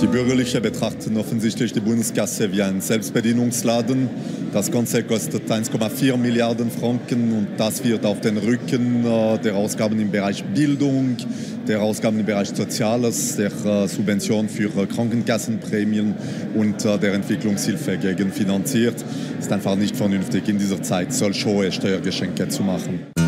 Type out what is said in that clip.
Die Bürgerlichen betrachten offensichtlich die Bundeskasse wie ein Selbstbedienungsladen. Das Ganze kostet 1,4 Milliarden Franken und das wird auf den Rücken äh, der Ausgaben im Bereich Bildung, der Ausgaben im Bereich Soziales, der äh, Subvention für äh, Krankenkassenprämien und der Entwicklungshilfe gegenfinanziert. Es ist einfach nicht vernünftig, in dieser Zeit solch hohe Steuergeschenke zu machen.